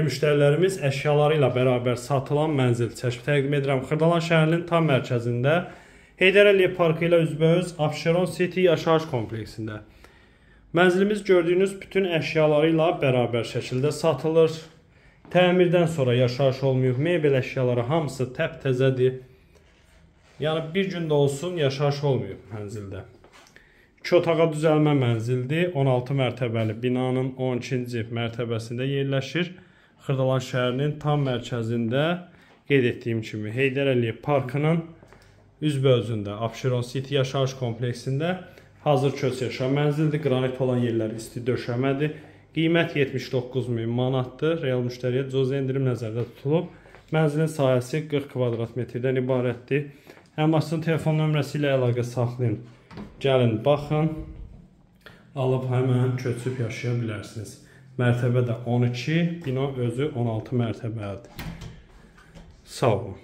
Müştərilərimiz əşyaları ilə bərabər satılan mənzil çəkib təqdim edirəm. Xırdalan şəhərinin tam mərkəzində Heydər Əliyev parkı ilə üzbəüz Abşeron City yaşayış kompleksində. Mənzilimiz gördüyünüz bütün əşyaları ilə bərabər şəkildə satılır. Təmirdən sonra yaşayış olmayıb, mebel əşyaları hamısı təp-təzədir. Yəni bir gündə olsun yaşayış olmayıb mənzildə. 2 otağa düzəlmə mənzildir. 16 mərtəbəli binanın 12-ci mərtəbəsində yerləşir. Xırdalan şəhərinin tam mərkəzində qeyd etdiyim kimi Heydər Əliyev parkının üzbözündə Abşeron City yaşayış kompleksində hazır köç yaşam mənzildir. Qranit olan yerlər isti döşəmədir. Qiymət 79 min manatdır. Real müştəriyə cüzi endirim nəzərdə tutulub. Mənzilin sahəsi 40 kvadrat metrdən ibarətdir. Əmmasın telefon nömrəsi ilə əlaqə saxlayın. Gəlin, baxın. Alıb həmən köçüb yaşaya bilərsiniz. Mərtəbə də 12, bina özü 16 mərtəbədir. Sağ olun.